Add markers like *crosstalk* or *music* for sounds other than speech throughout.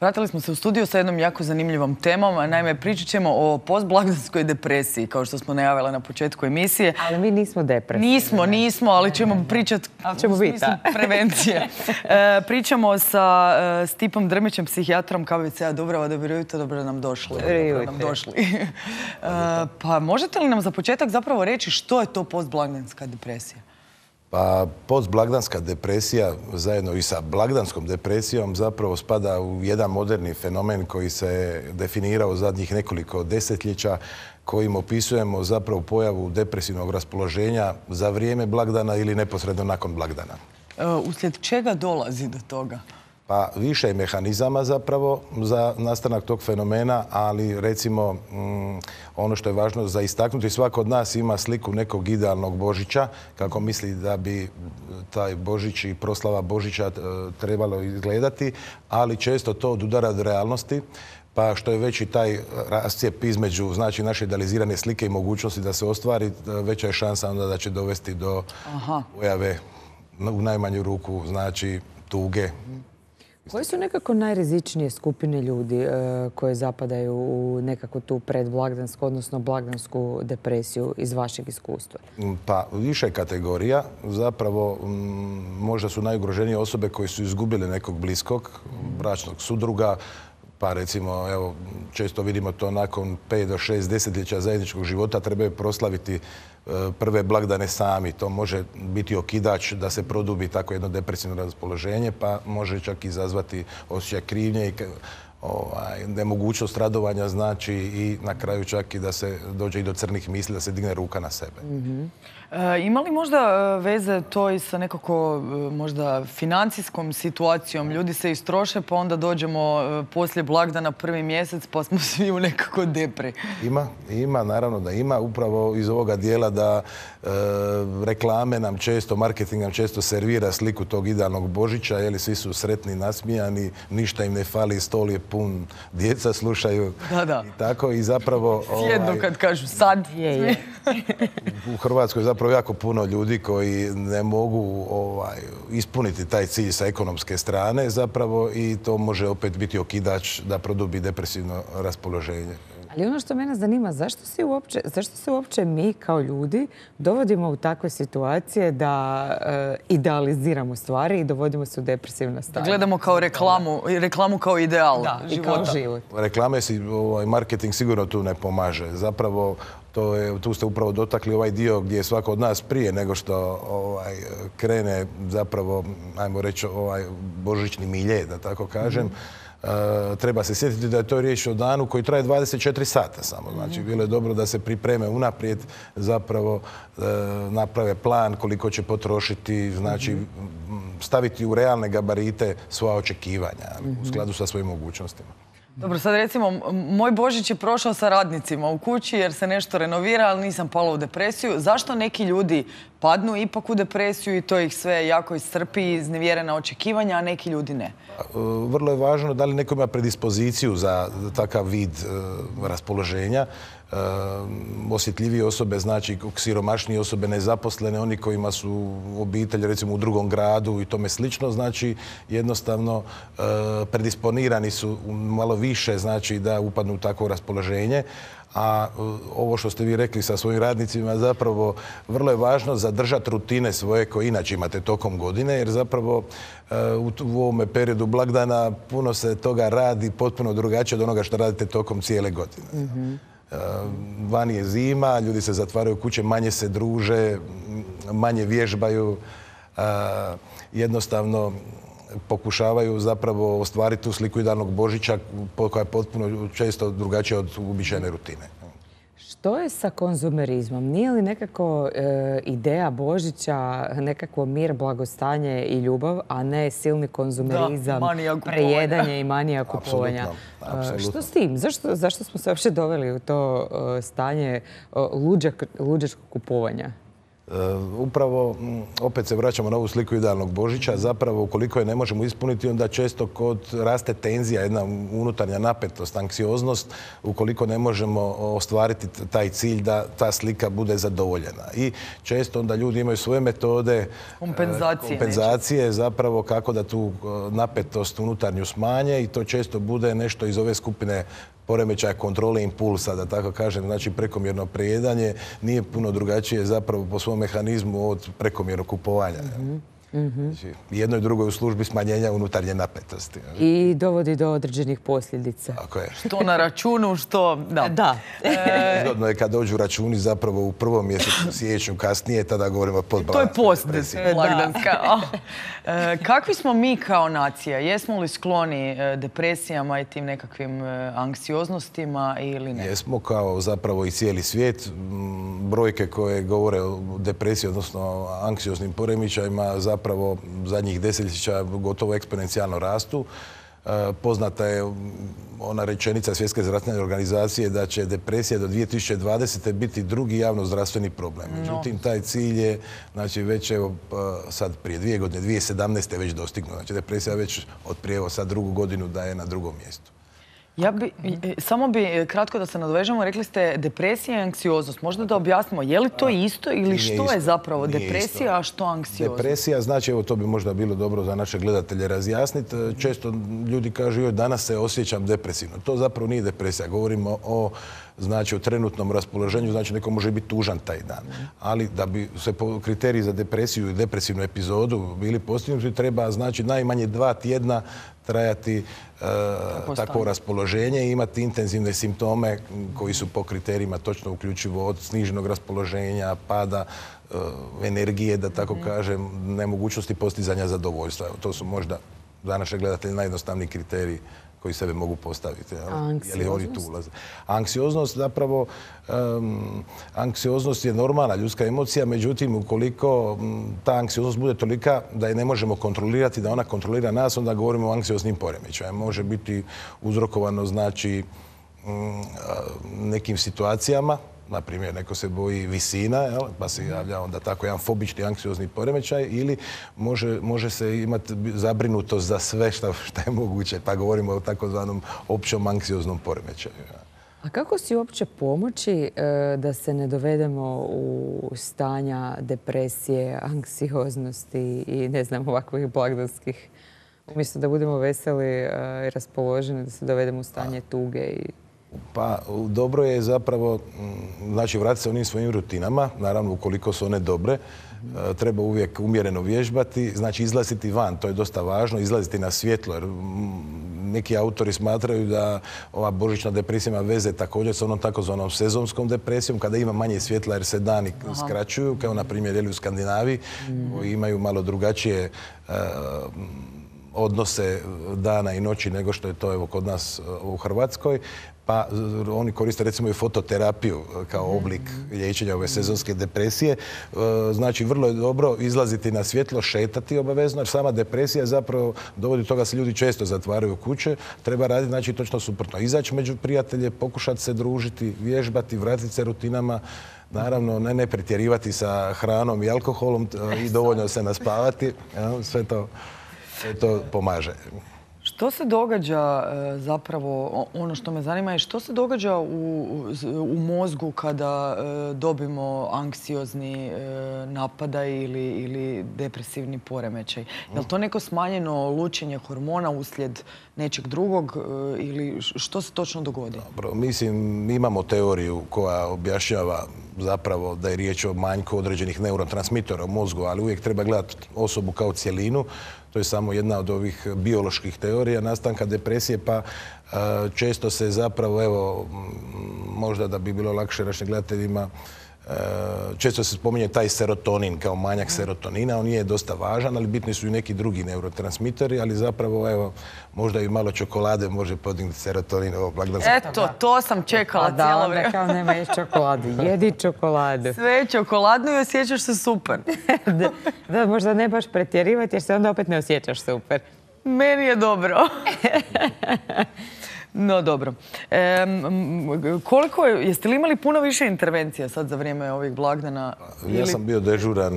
Vratili smo se u studiju sa jednom jako zanimljivom temom. Naime, pričat ćemo o postblagdanskoj depresiji, kao što smo najavila na početku emisije. Ali mi nismo depresivni. Nismo, nismo, ali ćemo pričati ćemo u biti, prevencije. *laughs* E, pričamo sa e, Stipom Drmićem, psihijatrom KBC-a Dubrava. Dobro jutro, dobro nam došli. Dobro nam došli. *laughs* E, pa možete li nam za početak zapravo reći što je to postblagdanska depresija? Pa postblagdanska depresija zajedno i sa blagdanskom depresijom zapravo spada u jedan moderni fenomen koji se definirao zadnjih nekoliko desetljeća kojim opisujemo zapravo pojavu depresivnog raspoloženja za vrijeme blagdana ili neposredno nakon blagdana. E, uslijed čega dolazi do toga? Pa više je mehanizama zapravo za nastanak tog fenomena, ali recimo mm, ono što je važno za istaknuti, svako od nas ima sliku nekog idealnog Božića, kako misli da bi taj Božić i proslava Božića e, trebalo izgledati, ali često to odudara od realnosti pa što je veći taj rascijep između znači naše idealizirane slike i mogućnosti da se ostvari, e, veća je šansa onda da će dovesti do pojave u najmanju ruku znači tuge koje su nekako najrizičnije skupine ljudi e, koje zapadaju u nekako tu predblagdansku, odnosno blagdansku depresiju iz vašeg iskustva? Mm, pa više kategorija. Zapravo mm, možda su najugroženije osobe koje su izgubile nekog bliskog, bračnog sudruga, pa recimo, evo, često vidimo to nakon 5 do 6 desetljeća zajedničkog života trebaju proslaviti prve blagdane sami. To može biti okidač da se produbi tako jedno depresivno raspoloženje, pa može čak izazvati osjećaj krivnje i ovaj, nemogućnost radovanja znači i na kraju čak i da se dođe i do crnih misli, da se digne ruka na sebe. Mhm. E, ima li možda e, veze to i sa nekako e, možda financijskom situacijom? Ljudi se istroše pa onda dođemo poslije blagdana prvi mjesec pa smo *laughs* svi u nekako depri. Ima, ima, naravno da ima. Upravo iz ovoga dijela da reklame nam često, marketing nam često servira sliku tog idealnog Božića, jeli svi su sretni, nasmijani, ništa im ne fali, stol je pun, djeca slušaju. Da, da. I tako i zapravo... *laughs* Sjedno ovaj, kad kažu sad. Je, je. u Hrvatskoj zapravo zapravo jako puno ljudi koji ne mogu ovaj, ispuniti taj cilj sa ekonomske strane zapravo i to može opet biti okidač da produbi depresivno raspoloženje. Ali ono što mene zanima, zašto se uopće, zašto se uopće mi kao ljudi dovodimo u takve situacije da eh, idealiziramo stvari i dovodimo se u depresivno stanje? Gledamo kao reklamu, reklamu kao ideal da, života. I kao život. Reklame, ovaj, marketing sigurno tu ne pomaže. Zapravo to je, tu ste upravo dotakli ovaj dio gdje je svako od nas prije nego što ovaj, krene zapravo, ajmo reći, ovaj božićni milje, da tako kažem, mhm. Treba se sjetiti da je to riječ o danu koji traje 24 sata samo. Znači, mhm. bilo je dobro da se pripreme unaprijed, zapravo e, naprave plan koliko će potrošiti, znači mhm. staviti u realne gabarite svoja očekivanja u skladu sa svojim mogućnostima. Dobro, sad recimo, moj Božić je prošao sa radnicima u kući jer se nešto renovira, ali nisam pala u depresiju. Zašto neki ljudi padnu ipak u depresiju i to ih sve jako iscrpi, iznevjerena očekivanja, a neki ljudi ne? Vrlo je važno da li neko ima predispoziciju za takav vid e, raspoloženja. E, osjetljivije osobe, znači siromašnije osobe, nezaposlene, oni kojima su obitelj recimo u drugom gradu i tome slično, znači jednostavno e, predisponirani su malo više, znači da upadnu u takvo raspoloženje a e, ovo što ste vi rekli sa svojim radnicima zapravo vrlo je važno zadržati rutine svoje koje inače imate tokom godine jer zapravo u ovome periodu blagdana puno se toga radi potpuno drugačije od onoga što radite tokom cijele godine. Mhm. Vani je zima, ljudi se zatvaraju kuće, manje se druže, manje vježbaju. Jednostavno pokušavaju zapravo ostvariti tu sliku idealnog Božića koja je potpuno često drugačija od uobičajene rutine. Što je sa konzumerizmom? Nije li nekako e, ideja Božića nekakvo mir, blagostanje i ljubav, a ne silni konzumerizam, prejedanje i manija *laughs* kupovanja? E, što s tim? Zašto, smo se uopće doveli u to e, stanje luđačkog kupovanja? Upravo, opet se vraćamo na ovu sliku idealnog Božića, zapravo ukoliko je ne možemo ispuniti, onda često kod raste tenzija, jedna unutarnja napetost, anksioznost, ukoliko ne možemo ostvariti taj cilj da ta slika bude zadovoljena. I često onda ljudi imaju svoje metode kompenzacije, kompenzacije zapravo kako da tu napetost unutarnju smanje i to često bude nešto iz ove skupine poremećaja kontrole impulsa, da tako kažem, znači prekomjerno prejedanje nije puno drugačije zapravo po svom mehanizmu od prekomjernog kupovanja. Mhm. Znači, jedno i drugo je u službi smanjenja unutarnje napetosti. I dovodi do određenih posljedica. Tako je. Što na računu, što... Da. da. E, Zgodno je kad dođu računi zapravo u prvom mjesecu siječnju kasnije, tada govorimo o To je post blagdanska. *laughs* E, kakvi smo mi kao nacija? Jesmo li skloni e, depresijama i tim nekakvim anksioznostima ili ne? Jesmo kao zapravo i cijeli svijet. Brojke koje govore o depresiji, odnosno anksioznim poremećajima, zapravo zapravo zadnjih desetljeća gotovo eksponencijalno rastu. E, poznata je ona rečenica Svjetske zdravstvene organizacije da će depresija do 2020. biti drugi javno zdravstveni problem. Međutim, taj cilj je znači, već evo pa, sad prije dvije godine, 2017. već dostignuo. Znači depresija već od prije sad drugu godinu da je na drugom mjestu. Ja bi, samo bi e, kratko da se nadovežemo, rekli ste depresija i anksioznost. Možda da objasnimo, je li to isto ili što je zapravo depresija, a što anksioznost? Depresija, znači, evo to bi možda bilo dobro za naše gledatelje razjasniti. E, često ljudi kažu, joj, danas se osjećam depresivno. To zapravo nije depresija. Govorimo o znači o trenutnom raspoloženju, znači neko može biti tužan taj dan. Ali da bi se po kriteriji za depresiju i depresivnu epizodu bili postignuti, treba znači najmanje dva tjedna trajati e, takvo raspoloženje i imati intenzivne simptome koji su po kriterijima točno uključivo od sniženog raspoloženja, pada e, energije, da tako mhm. kažem, nemogućnosti postizanja zadovoljstva. To su možda za naše gledatelje najjednostavniji kriteriji koji sebe mogu postaviti. Je li oni tu ulaze? Anksioznost zapravo, anksioznost je normalna ljudska emocija, međutim ukoliko ta anksioznost bude tolika da je ne možemo kontrolirati, da ona kontrolira nas, onda govorimo o anksioznim poremećajima. Može biti uzrokovano znači nekim situacijama, na primjer, neko se boji visina, pa se javlja onda tako jedan fobični anksiozni poremećaj ili može, se imati zabrinutost za sve što je moguće, pa govorimo o takozvanom općom anksioznom poremećaju. A kako si uopće pomoći e, da se ne dovedemo u stanja depresije, anksioznosti i ne znam ovakvih blagdanskih umjesto da budemo veseli e, i raspoloženi, da se dovedemo u stanje tuge i pa dobro je zapravo, mm, znači vratiti se onim svojim rutinama, naravno ukoliko su one dobre, e, treba uvijek umjereno vježbati, znači izlaziti van, to je dosta važno, izlaziti na svjetlo, jer mm, neki autori smatraju da ova božićna depresija ima veze također s onom takozvanom sezonskom depresijom, kada ima manje svjetla jer se dani skraćuju, kao na primjer u Skandinaviji, koji imaju malo drugačije e, odnose dana i noći nego što je to evo kod nas e, u Hrvatskoj pa oni koriste recimo i fototerapiju e, kao mhm. oblik liječenja ove sezonske depresije. E, znači, vrlo je dobro izlaziti na svjetlo, šetati obavezno, jer sama depresija zapravo dovodi toga se ljudi često zatvaraju kuće. Treba raditi, znači, točno suprotno. Izaći među prijatelje, pokušati se družiti, vježbati, vratiti se rutinama, Naravno, ne, ne pretjerivati sa hranom i alkoholom i dovoljno se naspavati. Sve to, sve to pomaže. Što se događa e, zapravo, ono što me zanima je što se događa u, mozgu kada e, dobimo anksiozni e, napadaj ili, depresivni poremećaj? Je li to neko smanjeno lučenje hormona uslijed nečeg drugog ili što se točno dogodi? Dobro, mislim, mi imamo teoriju koja objašnjava zapravo da je riječ o manjku određenih neurotransmitora u mozgu, ali uvijek treba gledati osobu kao cijelinu to je samo jedna od ovih bioloških teorija nastanka depresije, pa e, često se zapravo, evo, možda da bi bilo lakše našim gledateljima, često se spominje taj serotonin kao manjak serotonina, on je dosta važan, ali bitni su i neki drugi neurotransmiteri, ali zapravo, evo, možda i malo čokolade može podignuti serotonin ovo Eto, to sam čekala da, cijelo vrijeme. kao nema ješ čokoladu. *laughs* Jedi čokoladu. Sve je čokoladno i osjećaš se super. *laughs* da, možda ne baš pretjerivati jer se onda opet ne osjećaš super. Meni je dobro. *laughs* No dobro. koliko je, jeste li imali puno više intervencija sad za vrijeme ovih blagdana? Ja sam bio dežuran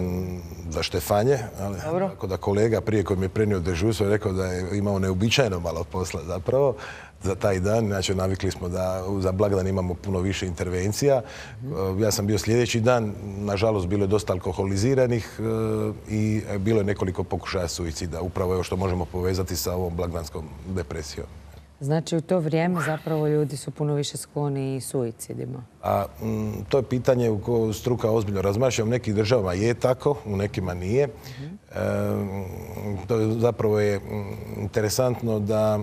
za Štefanje, ali ako da kolega prije koji mi je prenio dežurstvo je rekao da je imao neobičajno malo posla zapravo za taj dan. Znači, navikli smo da za blagdan imamo puno više intervencija. Ja sam bio sljedeći dan, nažalost bilo je dosta alkoholiziranih e, i bilo je nekoliko pokušaja suicida. Upravo je što možemo povezati sa ovom blagdanskom depresijom. Znači u to vrijeme zapravo ljudi su puno više skloni i suicidima. A to je pitanje u kojoj struka ozbiljno razmaša. U nekim državama je tako, u nekima nije. E, to zapravo je interesantno da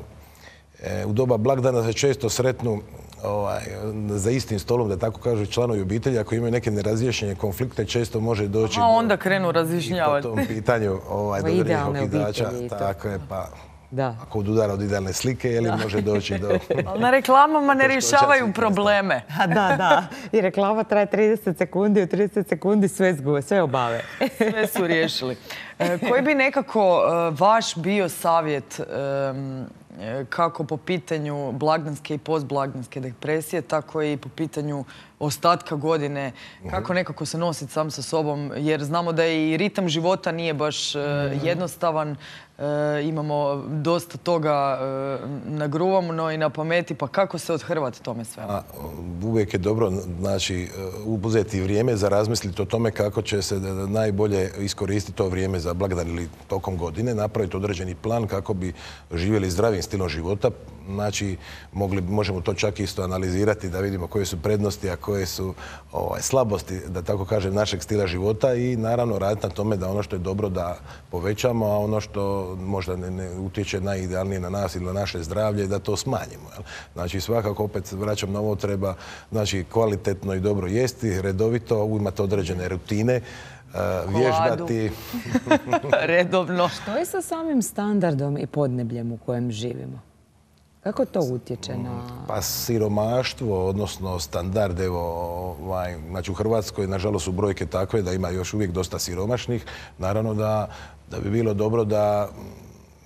e, u doba blagdana se često sretnu ovaj, za istim stolom, da tako kažu, članovi obitelji, ako imaju neke nerazjašnjene konflikte, često može doći... A onda krenu razjašnjavati. Po tom pitanju ovaj, *laughs* do Tako je, pa da. Ako udara od idealne slike, je li može doći do... *laughs* na reklamama ne rješavaju probleme. da, da. I reklama traje 30 sekundi, u 30 sekundi sve zgube, sve obave. *laughs* sve su riješili. E, koji bi nekako e, vaš bio savjet kako po pitanju blagdanske i postblagdanske depresije, tako i po pitanju ostatka godine, kako nekako se nositi sam sa sobom, jer znamo da i ritam života nije baš e, jednostavan, E, imamo dosta toga e, na no i na pameti, pa kako se odhrvati tome sve? uvijek je dobro znači, uzeti vrijeme za razmisliti o tome kako će se najbolje iskoristiti to vrijeme za blagdan ili tokom godine, napraviti određeni plan kako bi živjeli zdravim stilom života. Znači, mogli, možemo to čak isto analizirati da vidimo koje su prednosti, a koje su ovaj, slabosti, da tako kažem, našeg stila života i naravno raditi na tome da ono što je dobro da povećamo, a ono što možda ne, utječe najidealnije na nas ili na naše zdravlje da to smanjimo. Znači svakako opet vraćam na ovo treba znači, kvalitetno i dobro jesti, redovito, imati određene rutine, e, vježbati. *laughs* *laughs* Redovno. Što je sa samim standardom i podnebljem u kojem živimo? Kako to utječe na... Pa siromaštvo, odnosno standard, evo, ovaj, znači u Hrvatskoj, nažalost, su brojke takve da ima još uvijek dosta siromašnih. Naravno da da bi bilo dobro da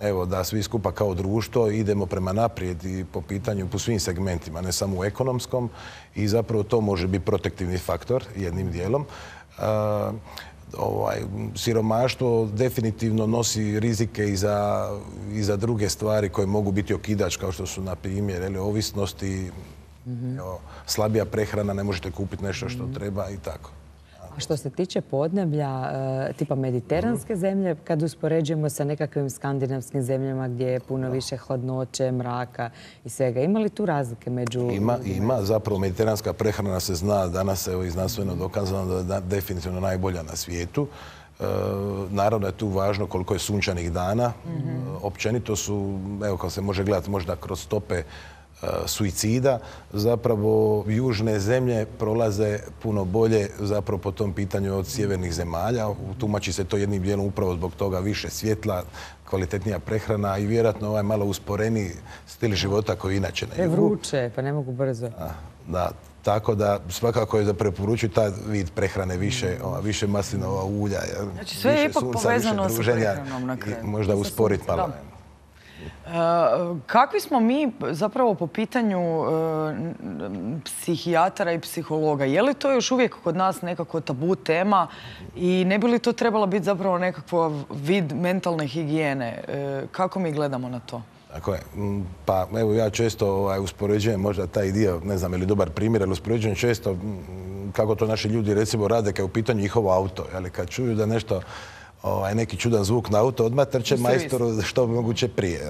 evo, da svi skupa kao društvo idemo prema naprijed i po pitanju, po svim segmentima, ne samo u ekonomskom i zapravo to može biti protektivni faktor jednim dijelom. Ovaj, siromaštvo definitivno nosi rizike i za, i za druge stvari koje mogu biti okidač kao što su na primjer ovisnosti, mm slabija prehrana, ne možete kupiti nešto što treba i tako. Što se tiče podneblja, e, tipa mediteranske zemlje, kad uspoređujemo sa nekakvim skandinavskim zemljama gdje je puno više hladnoće, mraka i svega, ima li tu razlike među... Ima, ima. Zapravo mediteranska prehrana se zna, danas je i znanstveno dokazano da je definitivno najbolja na svijetu. E, naravno je tu važno koliko je sunčanih dana. Mhm. Općenito su, evo kao se može gledati možda kroz stope E, suicida, zapravo južne zemlje prolaze puno bolje zapravo po tom pitanju od sjevernih zemalja. Tumači se to jednim dijelom upravo zbog toga više svjetla, kvalitetnija prehrana i vjerojatno ovaj malo usporeni stil života koji inače ne. vruće, pa ne mogu brzo. Da, tako da svakako je da preporučuju taj vid prehrane više, više maslinova ulja. Znači sve je ipak povezano sa prehranom na kraju. Možda usporiti malo. Kakvi smo mi zapravo po pitanju e, psihijatara i psihologa? Je li to još uvijek kod nas nekako tabu tema i ne bi li to trebalo biti zapravo nekakav vid mentalne higijene? E, kako mi gledamo na to? Tako je. Pa evo ja često ovaj, uspoređujem možda taj dio, ne znam je li dobar primjer, ali uspoređujem često kako to naši ljudi recimo rade kad je u pitanju njihovo auto. Ali kad čuju da nešto ovaj, neki čudan zvuk na auto, odmah trče majstoru što moguće prije.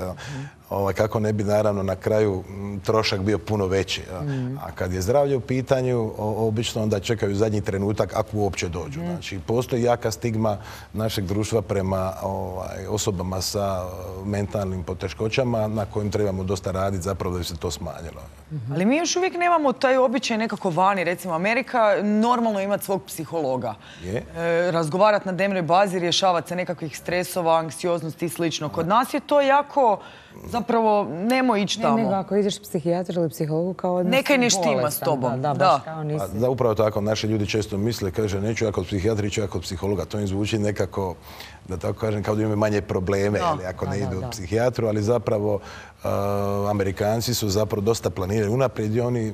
Ovaj, kako ne bi naravno na kraju trošak bio puno veći. Mm. A kad je zdravlje u pitanju, obično onda čekaju zadnji trenutak ako uopće dođu. Mm. Znači, postoji jaka stigma našeg društva prema ovaj, osobama sa mentalnim poteškoćama na kojim trebamo dosta raditi zapravo da bi se to smanjilo. Mhm. Ali mi još uvijek nemamo taj običaj nekako vani. Recimo, Amerika normalno imati svog psihologa. Je. E, razgovarati na dnevnoj bazi, rješavati se nekakvih stresova, anksioznosti i slično. Kod nas je to jako zapravo nemoj ići tamo. Ne, nego ako ideš psihijatru ili psihologu kao odmah Nekaj ne štima s tobom. Da, da, kao nisi. Da, upravo tako. Naši ljudi često misle, kaže, neću ja kod psihijatra, ću ja kod psihologa. To im zvuči nekako, da tako kažem, kao da imaju manje probleme, ali ako ne idu u psihijatru, ali zapravo Amerikanci su zapravo dosta planirali unaprijed i oni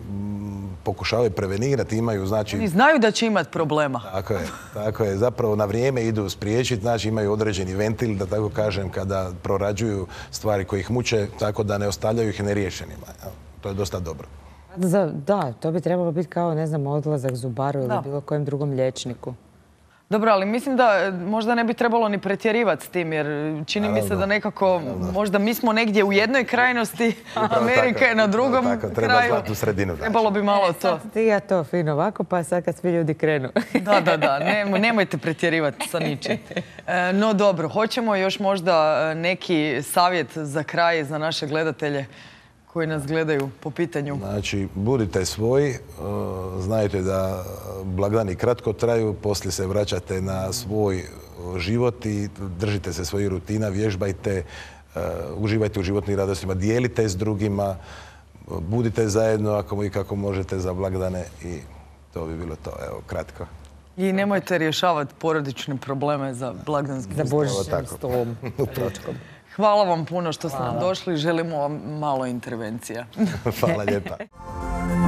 pokušavaju prevenirati, imaju znači... Oni znaju da će imati problema. Tako je, *laughs* tako je. Zapravo na vrijeme idu spriječiti, znači imaju određeni ventil, da tako kažem, kada prorađuju stvari koje ih muče, tako da ne ostavljaju ih neriješenima. To je dosta dobro. Da, to bi trebalo biti kao, ne znam, odlazak zubaru ili bilo kojem drugom liječniku. Dobro, ali mislim da e, možda ne bi trebalo ni pretjerivati s tim, jer čini mi se da nekako, možda mi smo negdje u jednoj krajnosti, *laughs* Amerika je na drugom tako, treba kraju. sredinu. Trebalo bi malo to. Ti ja to fino ovako, pa sad kad svi ljudi krenu. *laughs* da, da, da, nemojte pretjerivati sa ničim. *laughs* E, no dobro, hoćemo još možda e, neki savjet za kraj za naše gledatelje koji nas gledaju po pitanju? Znači, budite svoji, e, znajte da blagdani kratko traju, poslije se vraćate na svoj život i držite se svojih rutina, vježbajte, e, uživajte u životnim radostima, dijelite s drugima, budite zajedno ako i kako možete za blagdane i to bi bilo to, evo, kratko. I nemojte rješavati porodične probleme za blagdanskim Za božićnim stolom. Hvala vam puno što ste nam došli. Želimo vam malo intervencija. Hvala lijepa. *laughs*